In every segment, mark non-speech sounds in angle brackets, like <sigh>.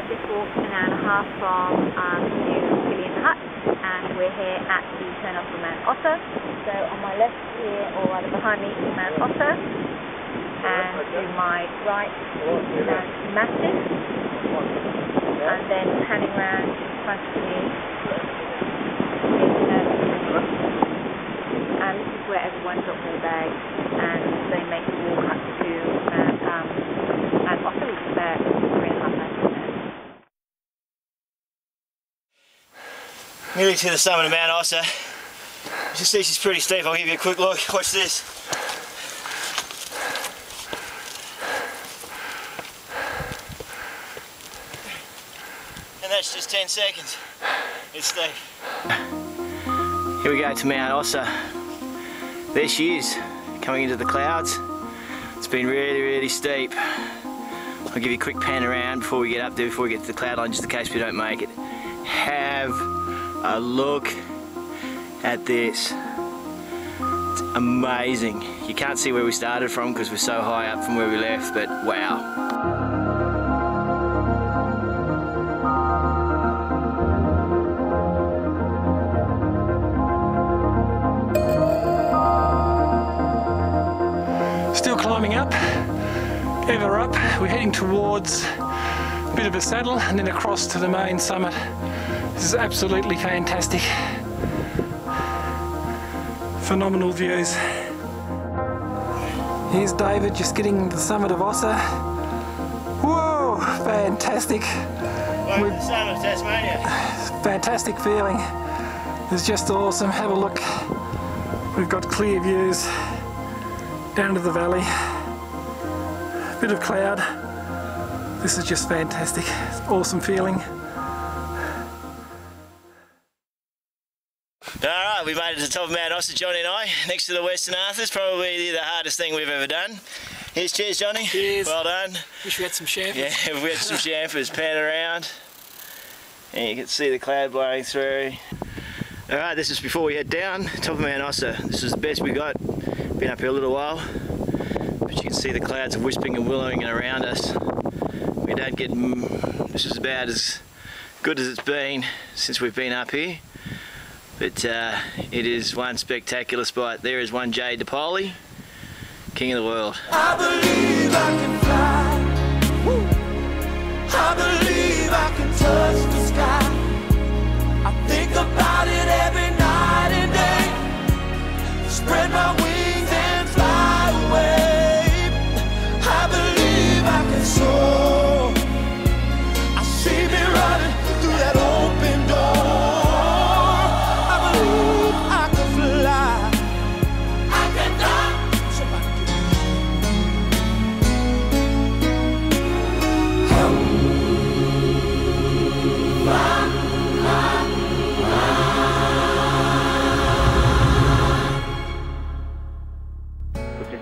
have just walked an hour and a half from um, New Pelion Hut and we're here at the turn off for Mount Ossa. So on my left here, or rather behind me, is Mount Ossa and to my right is Mount Mastiff and then panning round in front of me and this is where everyone drops their bags and they make a walk up to Mount, um, Mount Ossa, which is about three and a half hours from there. Nearly to the summit of Mount Ossa. You can see she's pretty steep. I'll give you a quick look. <laughs> Watch this. And that's just 10 seconds. It's steep. Here we go to Mount Ossa. There she is, coming into the clouds. It's been really, really steep. I'll give you a quick pan around before we get up there, before we get to the cloud line, just in case we don't make it. Have a look at this. It's amazing. You can't see where we started from because we're so high up from where we left, but wow. Still climbing up, ever up. We're heading towards a bit of a saddle and then across to the main summit. This is absolutely fantastic. Phenomenal views. Here's David just getting to the summit of Ossa. Whoa, fantastic. To the summit of Tasmania. Fantastic feeling. It's just awesome. Have a look. We've got clear views down to the valley. Bit of cloud. This is just fantastic. Awesome feeling. Alright, we made it to the top of Mount Ossa, Johnny and I, next to the Western Arthurs. Probably the hardest thing we've ever done. Here's cheers, Johnny. Cheers. Well done. Wish we had some champagne. Yeah, <laughs> we've got some champers pan around. And you can see the cloud blowing through. Alright, this is before we head down, top of Mount Ossa. This is the best we got. Been up here a little while. But you can see the clouds are wisping and willowing around us. We don't get, this is about as good as it's been since we've been up here. But uh, it is one spectacular spot. There is one Jay DePauli, king of the world.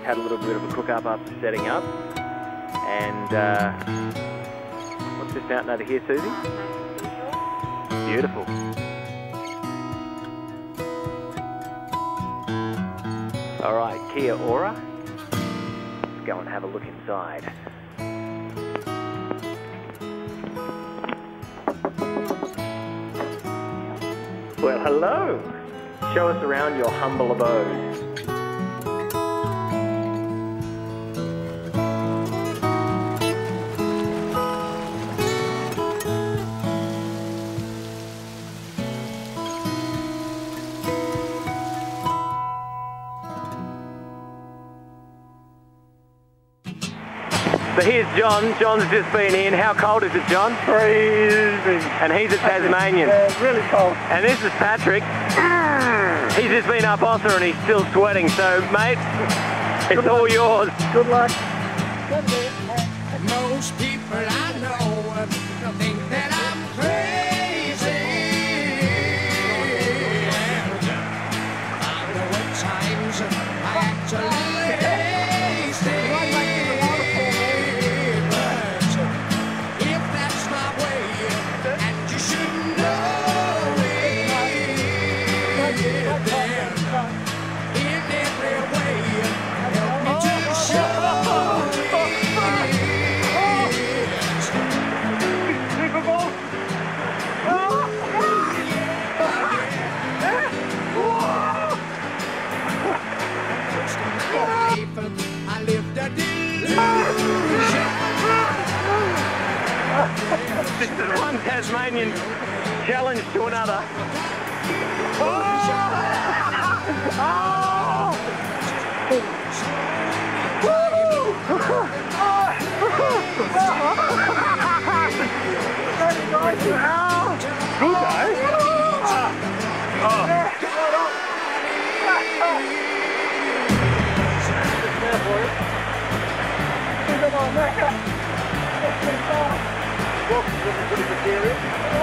Had a little bit of a cook up after setting up. And uh, what's this mountain over here, Susie? Beautiful. All right, Kia Ora. Let's go and have a look inside. Well, hello. Show us around your humble abode. So here's John. John's just been in. How cold is it, John? Freezing. And he's a Tasmanian. Yeah, really cold. And this is Patrick. He's just been up Ossa and he's still sweating. So, mate, it's all yours. Good luck. Most people I know companion challenge to another. Oh! Good <laughs> oh! To the pretty precarious.